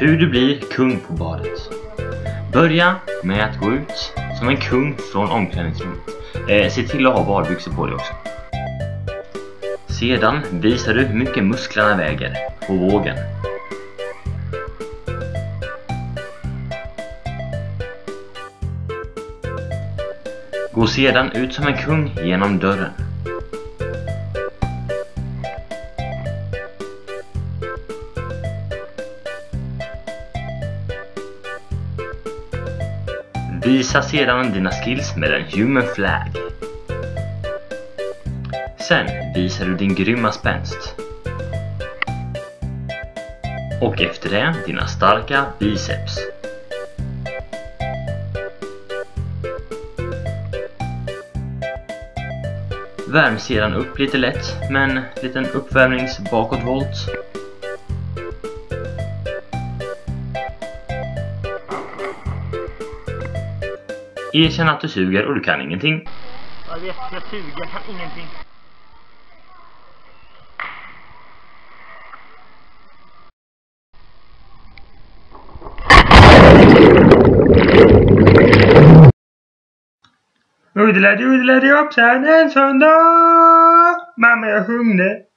Hur du blir kung på badet. Börja med att gå ut som en kung från omklädningsrummet. Eh, se till att ha badbyxor på dig också. Sedan visar du hur mycket musklerna väger på vågen. Gå sedan ut som en kung genom dörren. Visa sedan dina skills med en human flag. Sen visar du din grymma spänst. Och efter det dina starka biceps. Värm sedan upp lite lätt med en liten uppvärmnings bakåtvolt. Erkänn att du suger och du kan ingenting. Jag vet, jag suger, jag kan ingenting. Udla dudla hoppsan en sån dag. Mamma jag är hungrig.